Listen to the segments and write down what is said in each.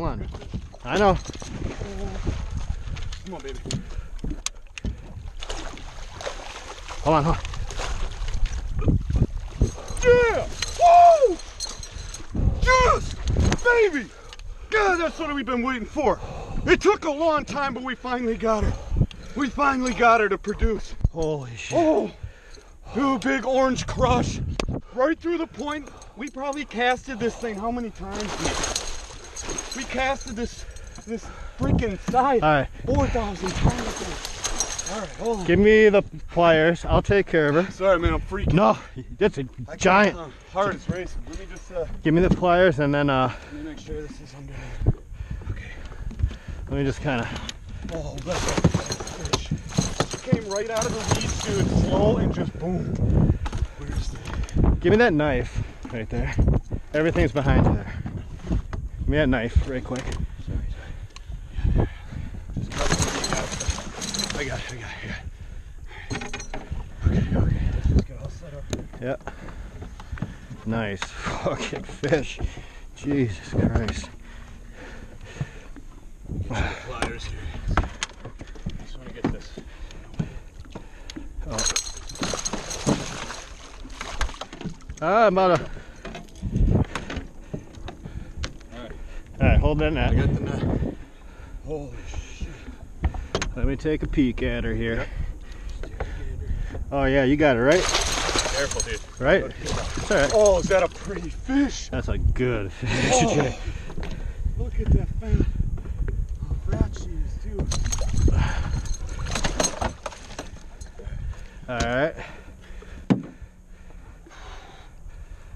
Hold on. I know. Come on, baby. Hold on, hold on. Yeah! Woo! Yes! Baby! God, that's what we've been waiting for. It took a long time, but we finally got her. We finally got her to produce. Holy shit. Oh, dude, big orange crush. Right through the point. We probably casted this thing how many times? We casted this this freaking side All right. 4,000 times. All right, hold on. Give me the pliers. I'll take care of her. Sorry, man, I'm freaking. No, that's a I giant. uh, heart is racing. Let me just uh, Give me the pliers and then uh, let me make sure this is underneath. let me just kind of. Oh, that's a fish. She came right out of the weeds, dude, slow and just boom. Where's the? Give me that knife right there. Everything's behind you there. Give me that knife right quick. Just it. I got it. I got it. I got it. Okay, okay. Let's get all set up. Yep. Nice fucking fish. Jesus Christ. Pliers here. Just want to get this. Ah, I'm about to. Alright. All right, hold that I got the net. Holy shit. Let me take a peek at her here. Oh yeah, you got it right. Careful, dude. Right. It's all right. Oh, is that a pretty fish? That's a good fish. Oh, look at that fan. Oh, frat she is, too. All right.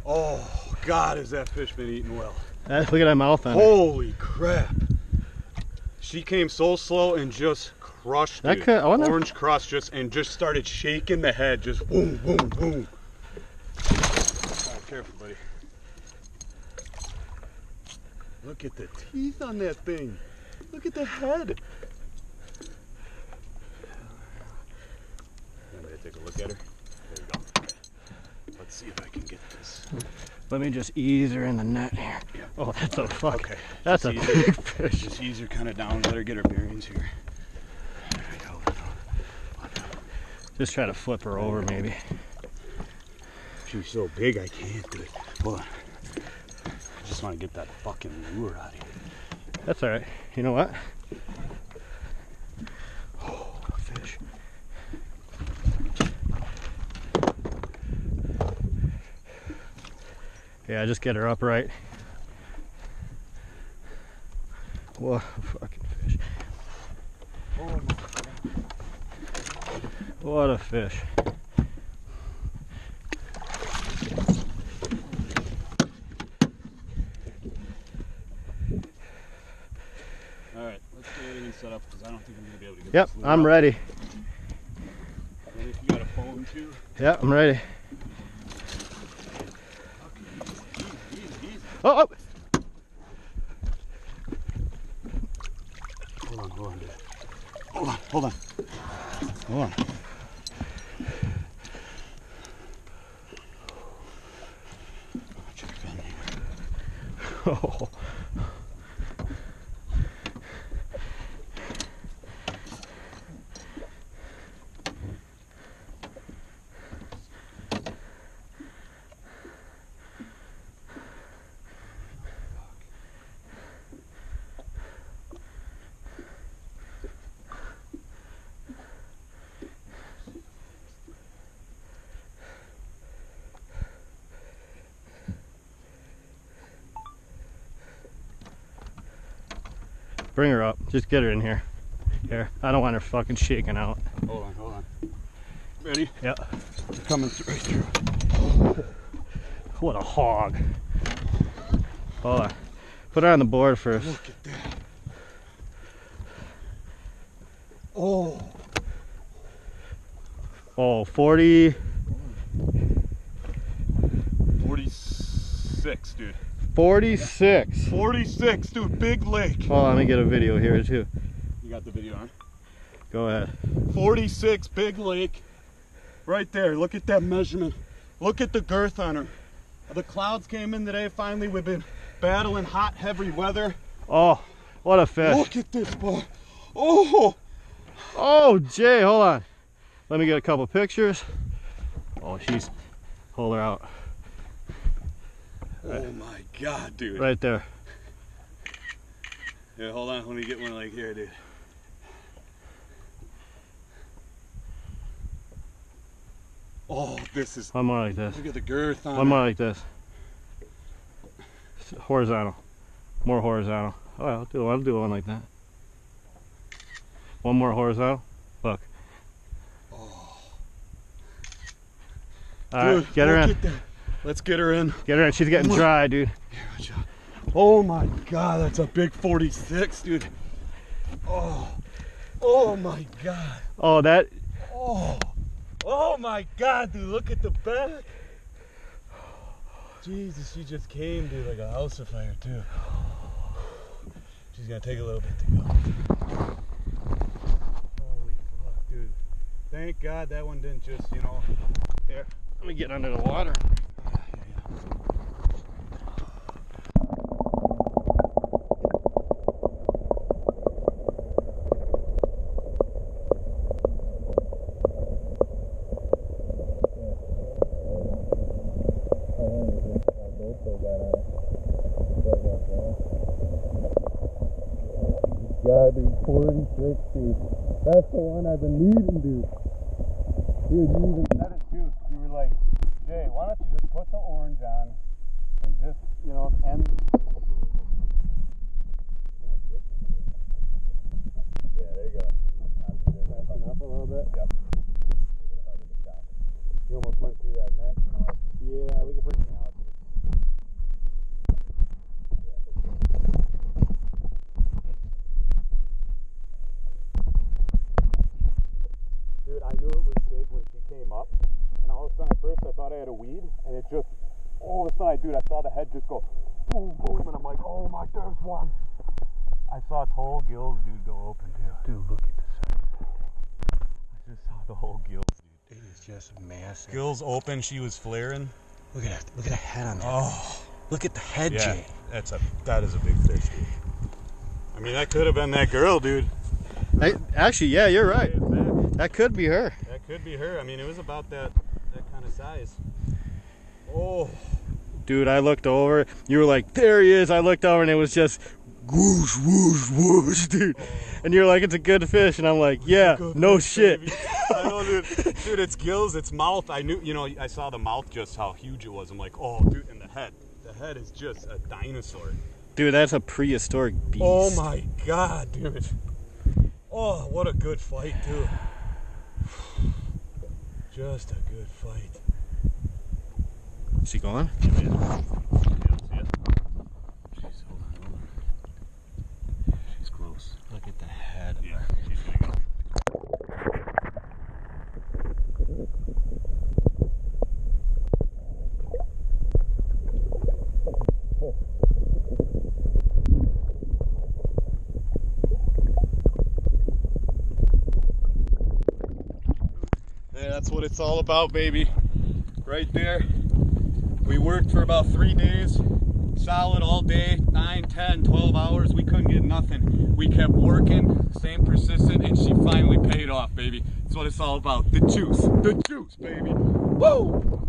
Oh, God, has that fish been eating well? Look at that mouth on her. Holy crap. She came so slow and just crushed That dude. could- I wonder- Orange crush just and just started shaking the head, just boom, boom, boom. Alright, careful, buddy. Look at the teeth on that thing. Look at the head. I'm gonna take a look at her. There we go. Let's see if I can get this. Let me just ease her in the net here. Oh, that's a fuck. Okay. That's a her- big fish. Just ease her kind of down, let her get her bearings here. There we go. Just try to flip her over, maybe. She's so big I can't do it. Hold on. I just want to get that fucking lure out of here. That's all right. You know what? Oh, fish. Yeah, just get her upright. What a fucking fish. Oh, What a fish. All right, let's get everything set up because I don't think I'm gonna be able to get Yep, I'm out. ready. And you got a phone too, Yep, I'm ready. easy. Oh, oh. Oh. Hold on, hold on. Hold on, hold on. Hold on. Here. Bring her up. Just get her in here. Here. I don't want her fucking shaking out. Hold on, hold on. Ready? Yep. Coming right through. What a hog. Hold on. Put her on the board first. Look at that. Oh, Oh, 40, 46, dude. 46. 46, dude. Big lake. Oh, let me get a video here too. You got the video on? Go ahead. 46, big lake. Right there. Look at that measurement. Look at the girth on her. The clouds came in today. Finally, we've been battling hot, heavy weather. Oh, what a fish. Look at this boy. Oh, Oh, Jay, hold on. Let me get a couple pictures. Oh, she's, hold her out oh my God, dude. right there. Yeah, hold on. Let me get one like here, dude. Oh, this is. One more like this. Look at the girth on One it. more like this. Horizontal. More horizontal. Oh, I'll do, I'll do one like that. One more horizontal. Look. Oh. All right, Dude, get her look in. at that. Let's get her in. Get her in. She's getting dry, dude. Oh my God, that's a big 46, dude. Oh, oh my God. Oh, that. Oh, oh my God, dude, look at the back. Jesus, she just came, dude, like a house of fire, too. She's gonna take a little bit to go. Holy fuck, dude. Thank God that one didn't just, you know. Here. Let me get under the water. God, dude, 46, dude. That's the one I've been needing, dude. Dude, you even said it too. You were like, Jay, why don't you just put the orange on and just, you know, end. Yeah, there you go. Fasten up a little bit? Yep. You almost went through that net, you know. Yeah, we can put it out. Dude, I knew it was big when she came up, and all of a sudden at first I had a weed, and it just, all of a sudden, dude, I saw the head just go boom, boom, and I'm like, oh my, there's one. I saw its whole gills, dude, go open too. Dude, look at the size. I just saw the whole gills, dude. It is just massive. Gills open, she was flaring. Look at that. Look at the head on that. Oh, Look at the head, yeah, Jay. that's a, that is a big fish, dude. I mean, that could have been that girl, dude. Hey, actually, yeah, you're right. That, That could be her. that could be her. I mean, it was about that, that kind of size. Oh. Dude, I looked over. You were like, there he is. I looked over and it was just whoosh, whoosh, whoosh, dude. And you're like, it's a good fish. And I'm like, yeah, no fish, shit. I know, dude. Dude, its gills, its mouth. I knew, you know, I saw the mouth just how huge it was. I'm like, oh, dude, and the head. The head is just a dinosaur. Dude, that's a prehistoric beast. Oh my god, dude. Oh, what a good fight, too. Just a good fight. Is she gone? Jeez, hold on, hold on. She's close. Look at the head. Yeah, she's gonna go. Yeah, that's what it's all about, baby. Right there. We worked for about three days, solid all day, 9, 10, 12 hours. We couldn't get nothing. We kept working, same persistent, and she finally paid off, baby. That's what it's all about. The juice. The juice, baby. Woo!